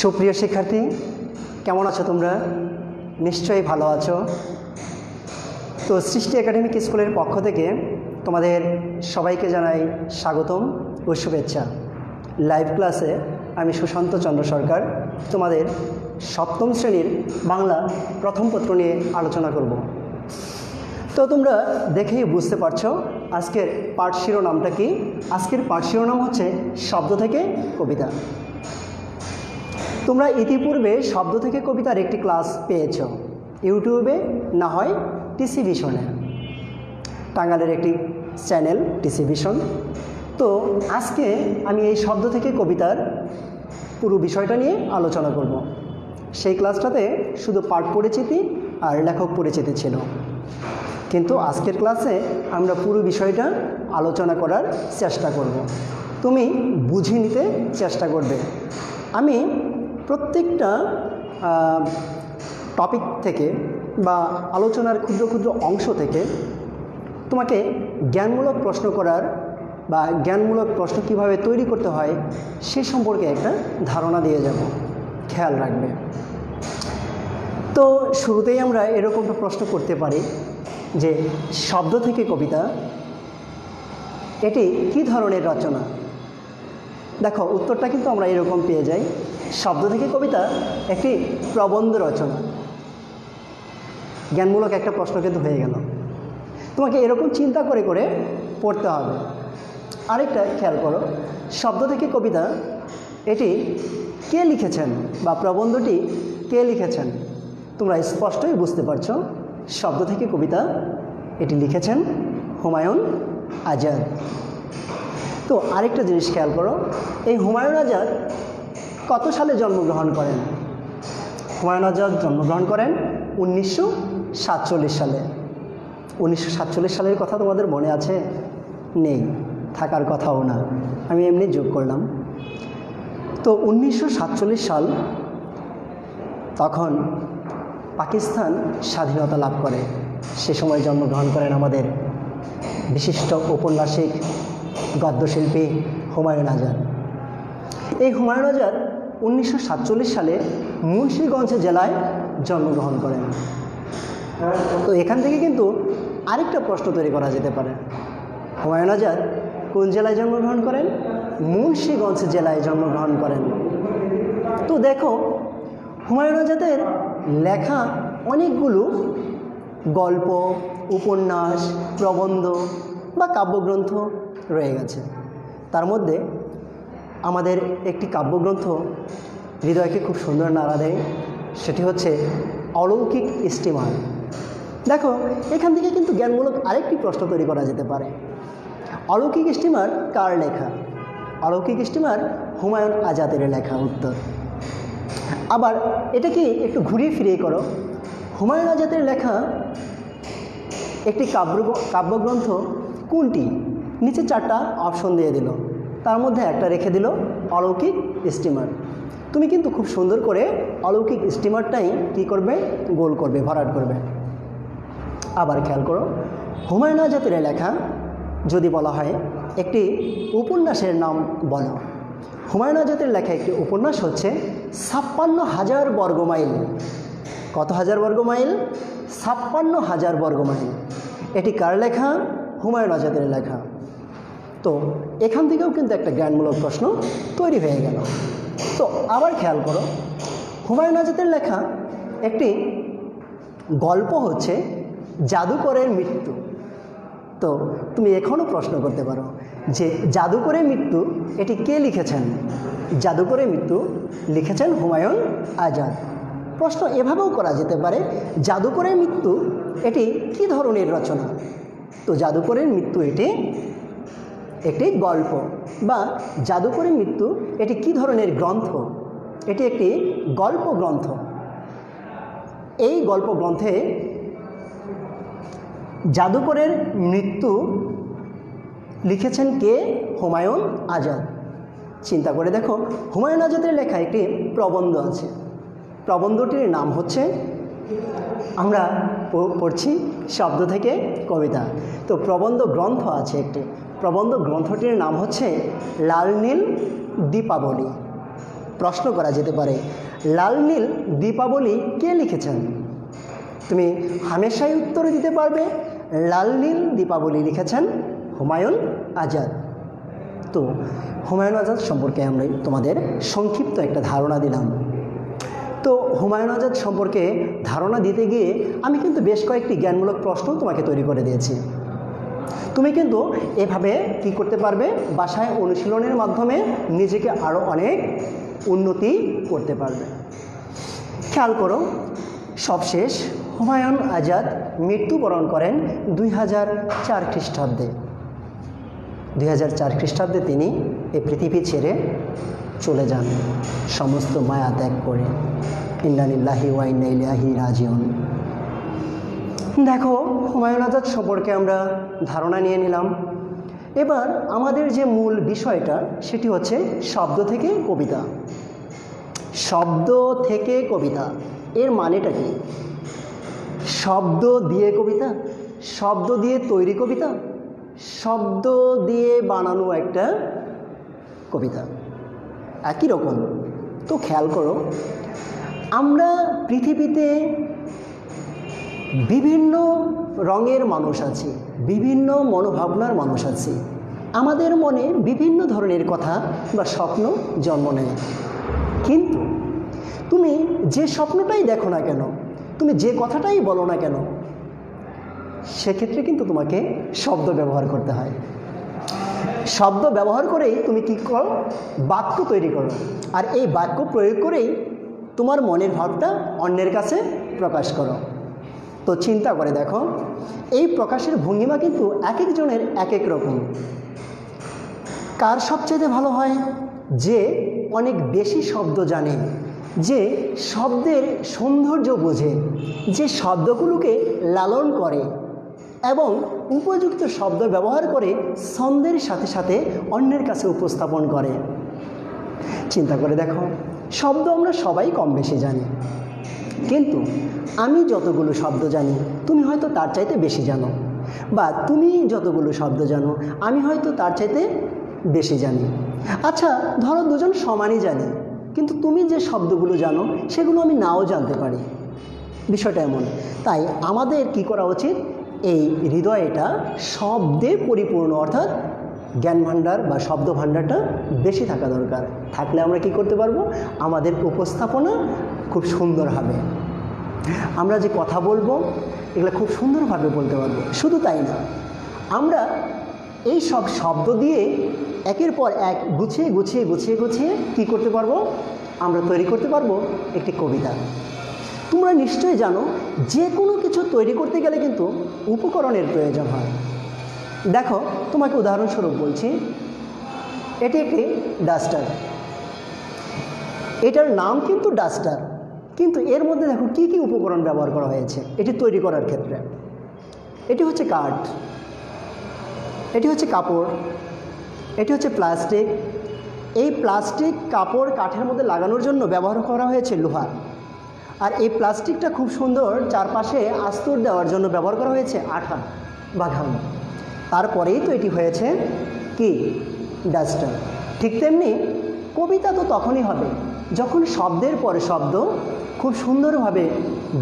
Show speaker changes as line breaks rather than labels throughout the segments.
সুপ্রিয় শিক্ষার্থী, কেমন আছো তোমরা? নিশ্চয়ই ভালো আছো। তো সৃষ্টি একাডেমিক স্কুলের পক্ষ থেকে তোমাদের সবাইকে জানাই স্বাগতম ও শুভেচ্ছা। লাইভ ক্লাসে আমি সুশান্ত চন্দ্র সরকার, তোমাদের সপ্তম শ্রেণির বাংলা প্রথম পত্র নিয়ে আলোচনা করব। তো তোমরা দেখেই বুঝতে পারছ আজকের পাঠ শিরোনামটা কি? আজকের পাঠ শিরোনাম হচ্ছে শব্দ থেকে কবিতা। তোমরা ইতিপূর্বে শব্দ থেকে কবিতার একটি ক্লাস পেয়েছ। ইউটিউবে, না হয় টিসি ভিশনে টাঙ্গালের একটি চ্যানেল টিসি ভিশন তো আজকে আমি এই শব্দ থেকে কবিতার পুরো বিষয়টা নিয়ে আলোচনা করব। সেই ক্লাসটাতে শুধু পাঠ পরিচিতি আর লেখক পরিচিতি ছিল। কিন্তু আজকের ক্লাসে আমরা পুরো বিষয়টা আলোচনা করার চেষ্টা করব। তুমি বুঝে নিতে চেষ্টা করবে। আমি প্রত্যেকটা টপিক থেকে বা আলোচনার ক্ষুদ্র ক্ষুদ্র অংশ থেকে তোমাকে জ্ঞানমূলক প্রশ্ন করার বা জ্ঞানমূলক প্রশ্ন কীভাবে তৈরি করতে হয় সে সম্পর্কে একটা ধারণা দিয়ে যাব। খেয়াল রাখবে। তো শুরুতেই আমরা এরকমটা প্রশ্ন করতে পারি। যে শব্দ থেকে কবিতা, এটি কি ধরনের রচনা? দেখো, উত্তরটা কিন্তু আমরা এরকম পেয়ে যাই। শব্দ থেকে কবিতা, একটি প্রবন্ধ রচনা। জ্ঞানমূলক একটা প্রশ্ন কিন্তু হয়ে গেল। তোমাকে এরকম চিন্তা করে করে পড়তে হবে। আরেকটা খেয়াল করো, শব্দ থেকে কবিতা, এটি কে লিখেছেন বা প্রবন্ধটি কে লিখেছেন? তোমরা স্পষ্টই বুঝতে পারছ। শব্দ থেকে কবিতা, এটি লিখেছেন হুমায়ুন আজাদ। তো আরেকটা জিনিস খেয়াল করো, এই হুমায়ুন আজাদ কত সালে জন্মগ্রহণ করেন? হুমায়ুন আজাদ জন্মগ্রহণ করেন উনিশশো সাতচল্লিশ সালে। উনিশশো সাতচল্লিশ সালের কথা তোমাদের মনে আছে? নেই, থাকার কথাও না। আমি এমনি যোগ করলাম। তো উনিশশো সাতচল্লিশ সাল, তখন পাকিস্তান স্বাধীনতা লাভ করে। সে সময় জন্মগ্রহণ করেন আমাদের বিশিষ্ট ঔপন্যাসিক গদ্যশিল্পী হুমায়ুন আজাদ। এই হুমায়ুন আজাদ উনিশশো সাতচল্লিশ সালে মুন্সীগঞ্জ জেলায় জন্মগ্রহণ করেন। তো এখান থেকে কিন্তু আরেকটা প্রশ্ন তৈরি করা যেতে পারে। হুমায়ুন আজাদ কোন জেলায় জন্মগ্রহণ করেন? মুন্সীগঞ্জ জেলায় জন্মগ্রহণ করেন। তো দেখো, হুমায়ুন আজাদের লেখা অনেকগুলো গল্প, উপন্যাস, প্রবন্ধ বা কাব্যগ্রন্থ রয়ে গেছে। তার মধ্যে আমাদের একটি কাব্যগ্রন্থ হৃদয়কে খুব সুন্দর নাড়া দেয়, সেটি হচ্ছে অলৌকিক স্টিমার দেখো, এখান থেকে কিন্তু জ্ঞানমূলক আরেকটি প্রশ্ন তৈরি করা যেতে পারে। অলৌকিক স্টিমার কার লেখা? অলৌকিক স্টিমার হুমায়ুন আজাদের লেখা উত্তর। আবার এটা কি একটু ঘুরিয়ে ফিরিয়ে করো। হুমায়ুন আজাদের লেখা একটি কাব্য, কাব্যগ্রন্থ কোনটি? নিচে চারটা অপশন দিয়ে দিল। তার মধ্যে একটা রেখে দিল, অলৌকিক স্টিমার তুমি কিন্তু খুব সুন্দর করে অলৌকিক স্টিমারটাই কি করবে? গোল করবে, ভরাট করবে। আবার খেয়াল করো, হুমায়ুন আজাদের লেখা যদি বলা হয়, একটি উপন্যাসের নাম বলো। হুমায়ুন আজাদের লেখা একটি উপন্যাস হচ্ছে ছাপ্পান্ন হাজার বর্গমাইল। কত হাজার বর্গমাইল? ছাপ্পান্ন হাজার বর্গমাইল। এটি কার লেখা? হুমায়ুন আজাদের লেখা। তো এখান থেকেও কিন্তু একটা জ্ঞানমূলক প্রশ্ন তৈরি হয়ে গেল। তো আবার খেয়াল করো, হুমায়ুন আজাদের লেখা একটি গল্প হচ্ছে জাদুকরের মৃত্যু। তো তুমি এখনও প্রশ্ন করতে পারো যে জাদুকরের মৃত্যু, এটি কে লিখেছেন? জাদুকরের মৃত্যু লিখেছেন হুমায়ুন আজাদ। প্রশ্ন এভাবেও করা যেতে পারে জাদুকরের মৃত্যু, এটি কি ধরনের রচনা? তো জাদুকরের মৃত্যু এটি একটি গল্প, বা জাদুকরের মৃত্যু এটি কি ধরনের গ্রন্থ? এটি একটি গল্প গ্রন্থ। এই গল্প গ্রন্থে জাদুকরের মৃত্যু লিখেছেন কে? হুমায়ুন আজাদ। চিন্তা করে দেখো, হুমায়ুন আজাদের লেখা একটি প্রবন্ধ আছে। প্রবন্ধটির নাম হচ্ছে, আমরা পড়ছি শব্দ থেকে কবিতা। তো প্রবন্ধ গ্রন্থ আছে একটি। প্রবন্ধ গ্রন্থটির নাম হচ্ছে, লাল নীল দীপাবলি। প্রশ্ন করা যেতে পারে, লাল নীল দীপাবলি কে লিখেছেন? তুমি হামেশাই উত্তর দিতে পারবে, লাল নীল দীপাবলি লিখেছেন হুমায়ুন আজাদ। তো হুমায়ুন আজাদ সম্পর্কে আমরা তোমাদের সংক্ষিপ্ত একটা ধারণা দিলাম। তো হুমায়ুন আজাদ সম্পর্কে ধারণা দিতে গিয়ে আমি কিন্তু বেশ কয়েকটি জ্ঞানমূলক প্রশ্ন তোমাকে তৈরি করে দিয়েছি। তুমি কিন্তু এভাবে কি করতে পারবে? বাসায় অনুশীলনের মাধ্যমে নিজেকে আরও অনেক উন্নতি করতে পারবে। খেয়াল করো, সবশেষ হুমায়ুন আজাদ মৃত্যুবরণ করেন দুই হাজার চার খ্রিস্টাব্দে। চার খ্রিস্টাব্দে তিনি এই পৃথিবী ছেড়ে চলে যান, সমস্ত মায়া ত্যাগ করে। ইন্নানিল্লাহি ওয়াইনাইলাহি রাজিউন। দেখো, হুমায়ুন আজাদ সম্পর্কে আমরা ধারণা নিয়ে নিলাম। এবার আমাদের যে মূল বিষয়টা, সেটি হচ্ছে শব্দ থেকে কবিতা। শব্দ থেকে কবিতা, এর মানেটা কি? শব্দ দিয়ে কবিতা? শব্দ দিয়ে তৈরি কবিতা? শব্দ দিয়ে বানানো একটা কবিতা। একই রকম। তো খেয়াল করো, আমরা পৃথিবীতে বিভিন্ন রঙের মানুষ আছি, বিভিন্ন মনোভাবনার মানুষ আছি। আমাদের মনে বিভিন্ন ধরনের কথা বা স্বপ্ন জন্ম নেয়। কিন্তু তুমি যে স্বপ্নটাই দেখো না কেন, তুমি যে কথাটাই বলো না কেন সেক্ষেত্রে কিন্তু তোমাকে শব্দ ব্যবহার করতে হয়। শব্দ ব্যবহার করেই তুমি কি করো? বাক্য তৈরি করো। আর এই বাক্য প্রয়োগ করেই তোমার মনের ভাবটা অন্যের কাছে প্রকাশ করো। তো চিন্তা করে দেখো, এই প্রকাশের ভঙ্গিমা কিন্তু এক একজনের এক এক রকম। কার সবচেয়ে ভালো হয়? যে অনেক বেশি শব্দ জানে, যে শব্দের সৌন্দর্য বোঝে, যে শব্দগুলোকে লালন করে এবং উপযুক্ত শব্দ ব্যবহার করে ছন্দের সাথে সাথে অন্যের কাছে উপস্থাপন করে। চিন্তা করে দেখো, শব্দ আমরা সবাই কম বেশি জানি। কিন্তু আমি যতগুলো শব্দ জানি, তুমি হয়তো তার চাইতে বেশি জানো। বা তুমি যতগুলো শব্দ জানো, আমি হয়তো তার চাইতে বেশি জানি। আচ্ছা ধরো দুজন সমানই জানি, কিন্তু তুমি যে শব্দগুলো জানো, সেগুলো আমি নাও জানতে পারি। বিষয়টা এমন। তাই আমাদের কি করা উচিত? এই হৃদয়টা শব্দে পরিপূর্ণ, অর্থাৎ জ্ঞান ভাণ্ডার বা শব্দ ভাণ্ডারটা বেশি থাকা দরকার। থাকলে আমরা কি করতে পারব? আমাদের উপস্থাপনা খুব সুন্দর হবে। আমরা যে কথা বলব, এগুলো খুব সুন্দরভাবে বলতে পারব। শুধু তাই না, আমরা এই সব শব্দ দিয়ে একের পর এক গুছিয়ে গুছিয়ে গুছিয়ে গুছিয়ে কি করতে পারব? আমরা তৈরি করতে পারব একটি কবিতা। তোমরা নিশ্চয়ই জানো, যে কোনো কিছু তৈরি করতে গেলে কিন্তু উপকরণের প্রয়োজন হয়। দেখো, তোমাকে উদাহরণস্বরূপ বলছি, এটি একটি ডাস্টার। এটার নাম কিন্তু ডাস্টার, কিন্তু এর মধ্যে দেখো কী কী উপকরণ ব্যবহার করা হয়েছে, এটি তৈরি করার ক্ষেত্রে। এটি হচ্ছে কাঠ, এটি হচ্ছে কাপড়, এটি হচ্ছে প্লাস্টিক। এই প্লাস্টিক, কাপড়, কাঠের মধ্যে লাগানোর জন্য ব্যবহার করা হয়েছে লোহা। আর এই প্লাস্টিকটা খুব সুন্দর চারপাশে আস্তর দেওয়ার জন্য ব্যবহার করা হয়েছে আঠা বা ঘাম। তারপরেই তো এটি হয়েছে কি? ডাস্টার। ঠিক তেমনি কবিতা তো তখনই হবে যখন শব্দের পরে শব্দ খুব সুন্দরভাবে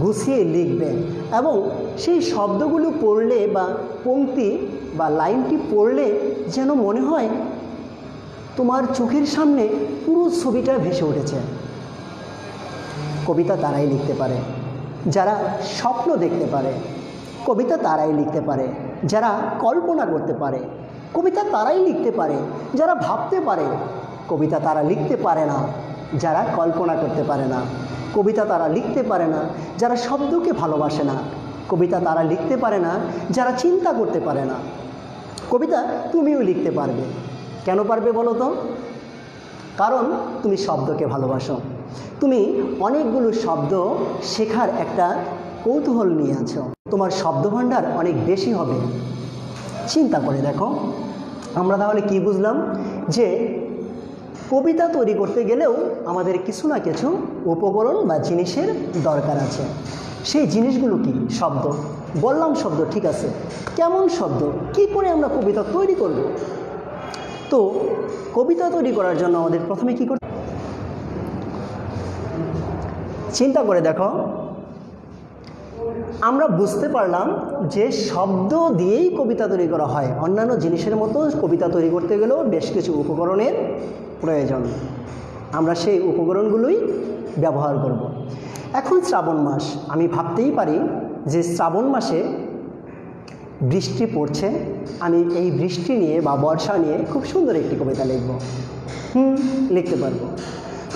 গুছিয়ে লিখবে এবং সেই শব্দগুলো পড়লে বা পংক্তি বা লাইনটি পড়লে যেন মনে হয় তোমার চোখের সামনে পুরো ছবিটা ভেসে উঠেছে। কবিতা তারাই লিখতে পারে। যারা স্বপ্ন দেখতে পারে, কবিতা তারাই লিখতে পারে। যারা কল্পনা করতে পারে, কবিতা তারাই লিখতে পারে। যারা ভাবতে পারে, কবিতা তারা লিখতে পারে না। যারা কল্পনা করতে পারে না, কবিতা তারা লিখতে পারে না। যারা শব্দকে ভালোবাসে না, কবিতা তারা লিখতে পারে না। যারা চিন্তা করতে পারে না, কবিতা তুমিও লিখতে পারবে। কেন পারবে বলো তো? কারণ তুমি শব্দকে ভালোবাসো। তুমি অনেকগুলো শব্দ শেখার একটা কৌতূহল নিয়ে আছো। তোমার শব্দভাণ্ডার অনেক বেশি হবে। চিন্তা করে দেখো। আমরা তাহলে কি বুঝলাম? যে কবিতা তৈরি করতে গেলেও আমাদের কিছু না কিছু উপকরণ বা জিনিসের দরকার আছে। সেই জিনিসগুলো কি? শব্দ। বললাম শব্দ, ঠিক আছে। কেমন শব্দ? কি করে আমরা কবিতা তৈরি করব? তো কবিতা তৈরি করার জন্য আমাদের প্রথমে কি করতে চিন্তা করে দেখো। আমরা বুঝতে পারলাম যে শব্দ দিয়েই কবিতা তৈরি করা হয়। অন্যান্য জিনিসের মতো কবিতা তৈরি করতে গেলেও বেশ কিছু উপকরণের প্রয়োজন। আমরা সেই উপকরণগুলোই ব্যবহার করব। এখন শ্রাবণ মাস। আমি ভাবতেই পারি যে শ্রাবণ মাসে বৃষ্টি পড়ছে। আমি এই বৃষ্টি নিয়ে বা বর্ষা নিয়ে খুব সুন্দর একটি কবিতা লিখব। হুম, লিখতে পারব।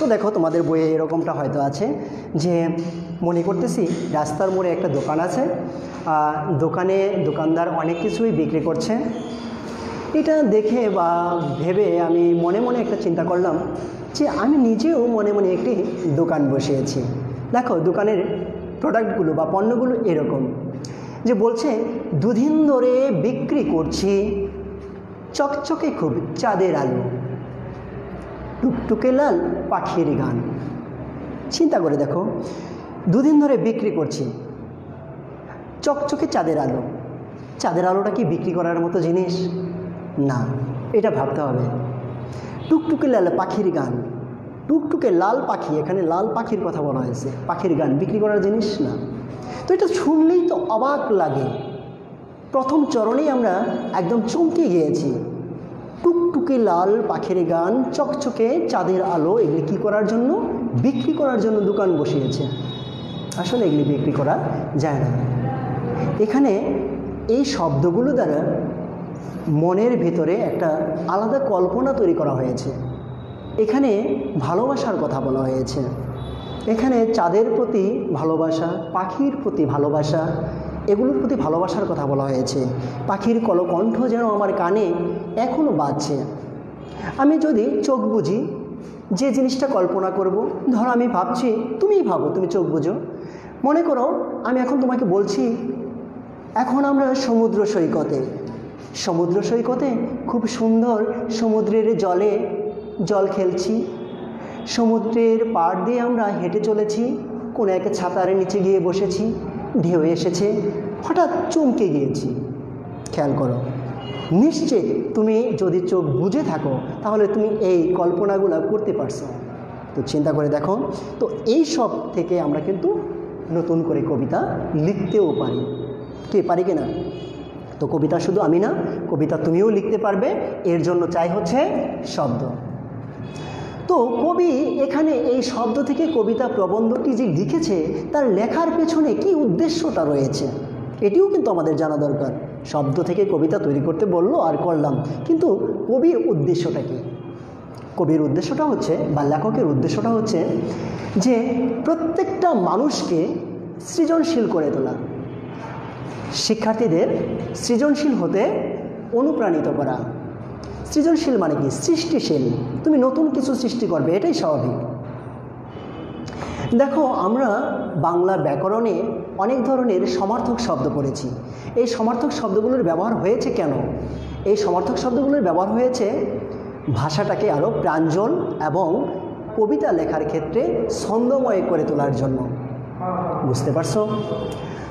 তো দেখো তোমাদের বইয়ে এরকমটা হয়তো আছে যে মনে করতেছি রাস্তার মোড়ে একটা দোকান আছে দোকানে দোকানদার অনেক কিছুই বিক্রি করছে। এটা দেখে বা ভেবে আমি মনে মনে একটা চিন্তা করলাম যে আমি নিজেও মনে মনে একটি দোকান বসিয়েছি। দেখো দোকানের প্রোডাক্টগুলো বা পণ্যগুলো এরকম যে বলছে, দুদিন ধরে বিক্রি করছি চকচকে খুব চাঁদের আলো। টুকটুকে লাল পাখির গান চিন্তা করে দেখো, দুদিন ধরে বিক্রি করছি। চকচকে চাঁদের আলো। চাঁদের আলোটা কি বিক্রি করার মতো জিনিস? না, এটা ভাবতে হবে। টুকটুকে লাল পাখির গান টুকটুকে লাল পাখি, এখানে লাল পাখির কথা বলা হয়েছে। পাখির গান বিক্রি করার জিনিস না। তো এটা শুনলেই তো অবাক লাগে। প্রথম চরণেই আমরা একদম চমকে গিয়েছি। টুকটুকে লাল পাখির গান, চকচকে চাঁদের আলো, এগুলি কী করার জন্য? বিক্রি করার জন্য দোকান বসিয়েছে। আসলে এগুলি বিক্রি করা যায় না। এখানে এই শব্দগুলো দ্বারা মনের ভিতরে একটা আলাদা কল্পনা তৈরি করা হয়েছে। এখানে ভালোবাসার কথা বলা হয়েছে। এখানে চাঁদের প্রতি ভালোবাসা, পাখির প্রতি ভালোবাসা, এগুলোর প্রতি ভালোবাসার কথা বলা হয়েছে। পাখির কলকণ্ঠ যেন আমার কানে এখনও বাজছে। আমি যদি চোখ বুঝি যে জিনিসটা কল্পনা করব, ধরো আমি ভাবছি, তুমিই ভাবো, তুমি চোখ বুঝো। মনে করো আমি এখন তোমাকে বলছি, এখন আমরা সমুদ্র সৈকতে। সমুদ্র সৈকতে খুব সুন্দর সমুদ্রের জলে জল খেলছি। সমুদ্রের পাড় দিয়ে আমরা হেঁটে চলেছি, কোনো এক ছাতার নিচে গিয়ে বসেছি, ঢেউ এসেছে, হঠাৎ চমকে গিয়েছি। খেয়াল করো। নিশ্চয় তুমি যদি চোখ বুঝে থাকো, তাহলে তুমি এই কল্পনাগুলো করতে পারছ। তো চিন্তা করে দেখো, তো এই সব থেকে আমরা কিন্তু নতুন করে কবিতা লিখতেও পারি। কে, পারি কিনা? তো কবিতা শুধু আমি না, কবিতা তুমিও লিখতে পারবে, এর জন্য চাই হচ্ছে শব্দ। তো কবি এখানে এই শব্দ থেকে কবিতা প্রবন্ধটি যে লিখেছে, তার লেখার পেছনে কি উদ্দেশ্যটা রয়েছে, এটিও কিন্তু আমাদের জানা দরকার। শব্দ থেকে কবিতা তৈরি করতে বলল আর করলাম। কিন্তু কবির উদ্দেশ্যটা কি? কবির উদ্দেশ্যটা হচ্ছে বা লেখকের উদ্দেশ্যটা হচ্ছে যে প্রত্যেকটা মানুষকে সৃজনশীল করে তোলা। শিক্ষার্থীদের সৃজনশীল হতে অনুপ্রাণিত করা। সৃজনশীল মানে কি? সৃষ্টিশীল। তুমি নতুন কিছু সৃষ্টি করবে, এটাই স্বাভাবিক। দেখো, আমরা বাংলা ব্যাকরণে অনেক ধরনের সমার্থক শব্দ পড়েছি। এই সমার্থক শব্দগুলোর ব্যবহার হয়েছে কেন? এই সমার্থক শব্দগুলোর ব্যবহার হয়েছে ভাষাটাকে আরও প্রাঞ্জল এবং কবিতা লেখার ক্ষেত্রে ছন্দময় করে তোলার জন্য। বুঝতে পারছ?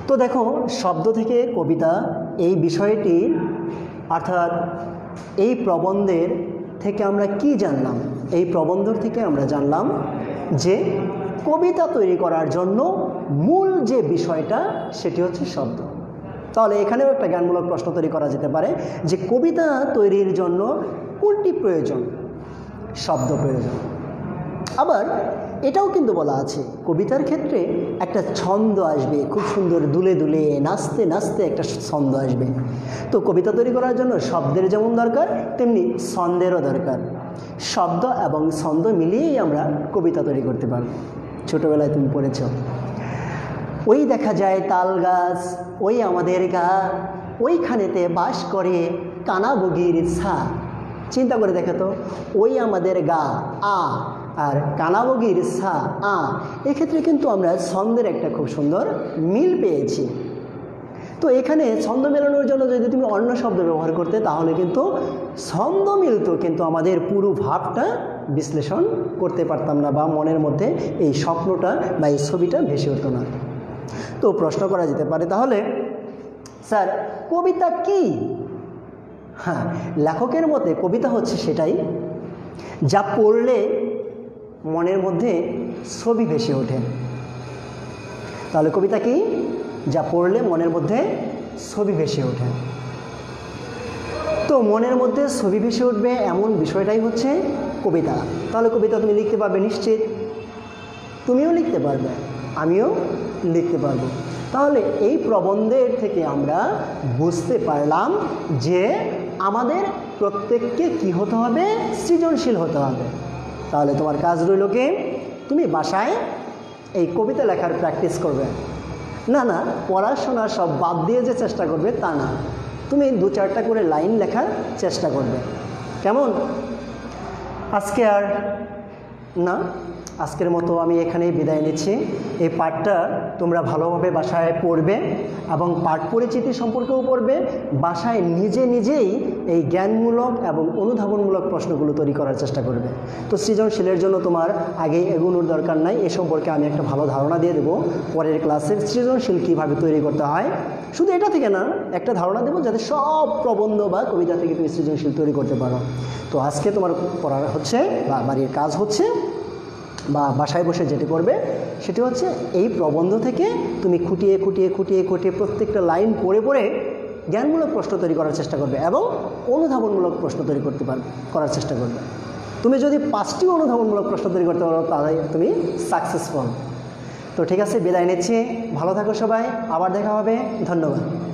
তো দেখো, শব্দ থেকে কবিতা এই বিষয়টি, অর্থাৎ এই প্রবন্ধের থেকে আমরা কি জানলাম? এই প্রবন্ধ থেকে আমরা জানলাম যে কবিতা তৈরি করার জন্য মূল যে বিষয়টা, সেটি হচ্ছে শব্দ। তাহলে এখানেও একটা জ্ঞানমূলক প্রশ্ন তৈরি করা যেতে পারে যে কবিতা তৈরির জন্য কোনটি প্রয়োজন? শব্দ প্রয়োজন। আবার এটাও কিন্তু বলা আছে, কবিতার ক্ষেত্রে একটা ছন্দ আসবে, খুব সুন্দর দুলে দুলে, নাচতে নাচতে একটা ছন্দ আসবে। তো কবিতা তৈরি করার জন্য শব্দের যেমন দরকার, তেমনি ছন্দেরও দরকার। শব্দ এবং ছন্দ মিলিয়েই আমরা কবিতা তৈরি করতে পারব। ছোটোবেলায় তুমি পড়েছ। ওই দেখা যায় তাল গাছ, ওই আমাদের গা, ওইখানেতে বাস করে কানা বগির ছা। চিন্তা করে দেখো তো, ওই আমাদের গা, আ, আর কানাবগির সা আ। এক্ষেত্রে কিন্তু আমরা ছন্দের একটা খুব সুন্দর মিল পেয়েছি। তো এখানে ছন্দ মেলানোর জন্য যদি তুমি অন্য শব্দ ব্যবহার করতে, তাহলে কিন্তু ছন্দ মিলত কিন্তু আমাদের পুরো ভাবটা বিশ্লেষণ করতে পারতাম না বা মনের মধ্যে এই স্বপ্নটা বা এই ছবিটা ভেসে হতো না। তো প্রশ্ন করা যেতে পারে, তাহলে স্যার, কবিতা কি? হ্যাঁ লেখকের মতে কবিতা হচ্ছে সেটাই যা পড়লে মনের মধ্যে ছবি ভেসে ওঠে। তাহলে কবিতা কি? যা পড়লে মনের মধ্যে ছবি ভেসে ওঠে। তো মনের মধ্যে ছবি ভেসে উঠবে এমন বিষয়টাই হচ্ছে কবিতা। তাহলে কবিতা তুমি লিখতে পারবে নিশ্চিত। তুমিও লিখতে পারবে, আমিও লিখতে পারব। তাহলে এই প্রবন্ধের থেকে আমরা বুঝতে পারলাম যে আমাদের প্রত্যেককে কি হতে হবে? সৃজনশীল হতে হবে। তাহলে তোমার কাজ রইল কি? তুমি বাসায় এই কবিতা লেখার প্র্যাকটিস করবে। না না, পড়াশোনা সব বাদ দিয়ে যে চেষ্টা করবে, তা না। তুমি দু চারটা করে লাইন লেখার চেষ্টা করবে। কেমন? আজকে আর না? আজকের মতো আমি এখানেই বিদায় নিচ্ছি। এই পাঠটা তোমরা ভালোভাবে বাসায় পড়বে এবং পাঠ পরিচিতি সম্পর্কেও পড়বে। বাসায় নিজে নিজেই এই জ্ঞানমূলক এবং অনুধাবনমূলক প্রশ্নগুলো তৈরি করার চেষ্টা করবে। তো সৃজনশীলের জন্য তোমার আগেই এগুলোর দরকার নাই, এ সম্পর্কে আমি একটা ভালো ধারণা দিয়ে দেবো। পরের ক্লাসের সৃজনশীল কীভাবে তৈরি করতে হয়। শুধু এটা থেকে না, একটা ধারণা দেবো যাতে সব প্রবন্ধ বা কবিতা থেকে তুমি সৃজনশীল তৈরি করতে পারো। তো আজকে তোমার পড়ার হচ্ছে বা বাড়ির কাজ হচ্ছে বা বাসায় বসে যেটি করবে, সেটি হচ্ছে এই প্রবন্ধ থেকে তুমি খুঁটিয়ে খুঁটিয়ে খুঁটিয়ে খুঁটিয়ে প্রত্যেকটা লাইন পড়ে পড়ে জ্ঞানমূলক প্রশ্ন তৈরি করার চেষ্টা করবে এবং অনুধাবনমূলক প্রশ্ন তৈরি করতে পারবে করার চেষ্টা করবে। তুমি যদি পাঁচটি অনুধাবনমূলক প্রশ্ন তৈরি করতে পারো, তাহলে তুমি সাকসেসফুল তো ঠিক আছে, বিদায় নিচ্ছি। ভালো থাকো সবাই। আবার দেখা হবে। ধন্যবাদ।